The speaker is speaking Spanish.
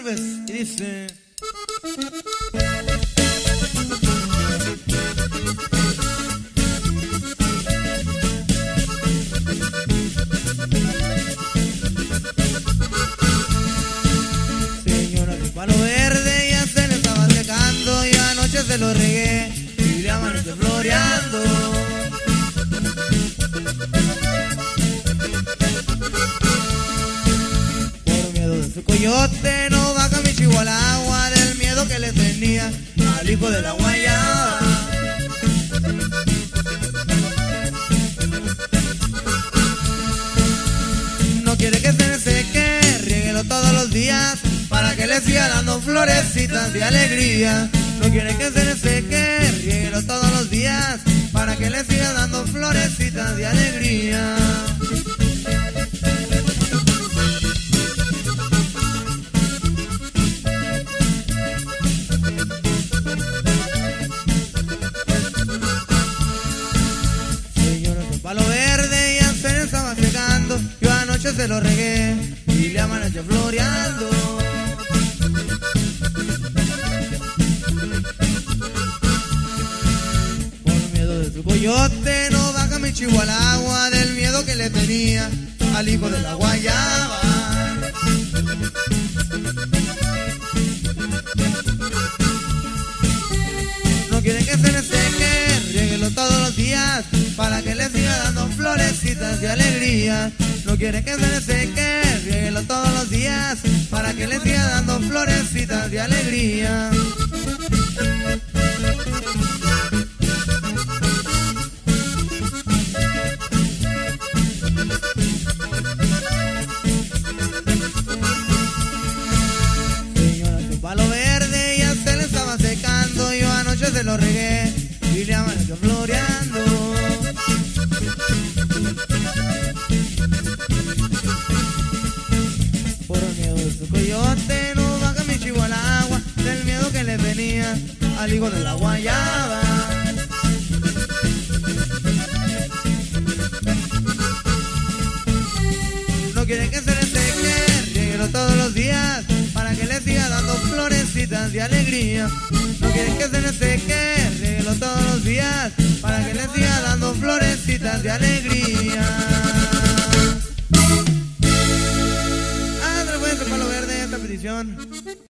Y dice. Señora de palo verde ya se le estaba secando y anoche se lo regué y floreando. Por miedo de su coyote no al hijo de la guayaba. No quiere que se seque, riéguelo todos los días para que le siga dando florecitas de alegría. No quiere que se seque, riéguelo todos los días para que le siga dando florecitas de alegría. Se lo regué y le amaneció floreando Por miedo de su coyote no baja mi chivo al agua Del miedo que le tenía al hijo de la guayaba No quiere que se le seque, riéguelo todos los días para que le siga dando florecitas de alegría. Quiere que se le seque, riéguelo todos los días para que le siga dando florecitas de alegría. Señora, su palo verde ya se lo regué y le amaneció floreando. higo de la guayaba. No quieren que se les seque, rieguenlo todos los días, para que les siga dando florecitas de alegría. No quieren que se les seque, rieguenlo todos los días, para que les siga dando florecitas de alegría. Ah, Andrés, pues, palo verde, esta petición.